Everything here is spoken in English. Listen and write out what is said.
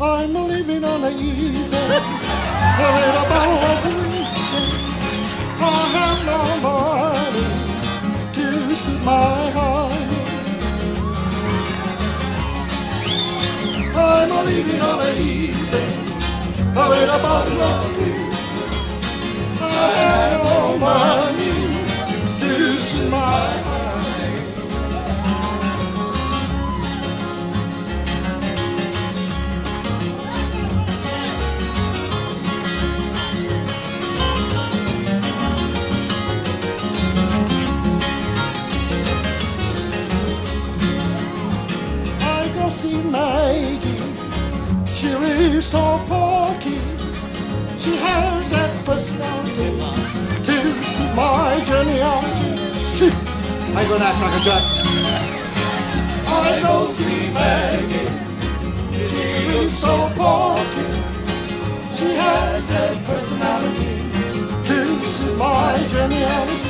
living on the easy. A little bottle of whiskey. I have no money to suit my heart. I'm a living on the easy. A little bottle of whiskey. I have suit my genealogy. Shit, I gonna act like a duck. I go see Maggie. She is so porky. She has that personality suit my genealogy.